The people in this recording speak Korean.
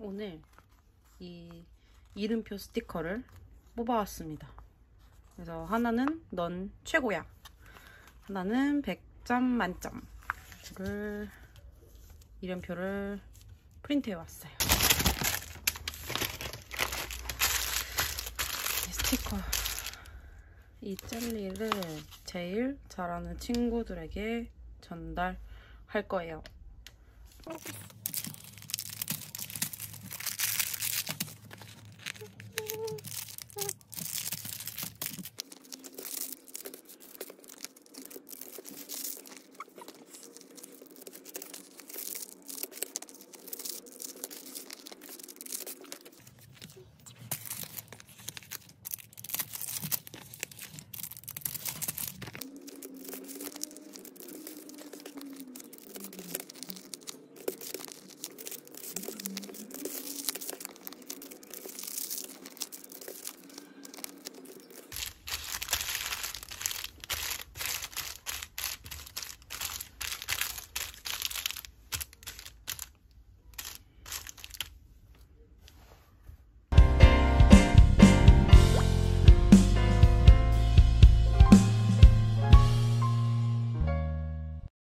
오늘 이 이름표 스티커를 뽑아왔습니다. 그래서 하나는 넌 최고야. 하나는 100점 만점. 이거를 이름표를 프린트해 왔어요. 이 스티커 이 젤리를 제일 잘하는 친구들에게 전달할 거예요.